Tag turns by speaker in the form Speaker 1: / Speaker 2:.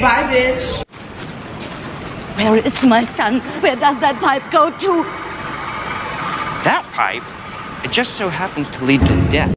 Speaker 1: Bye, bitch.
Speaker 2: Where is my son? Where does that pipe go to?
Speaker 3: That pipe, it just so happens to lead to death.